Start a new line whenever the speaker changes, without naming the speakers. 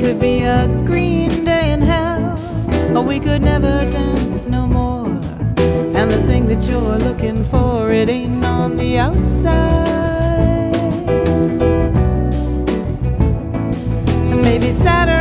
could be a green day in hell, or we could never dance no more. And the thing that you're looking for, it ain't on the outside. Maybe Saturday.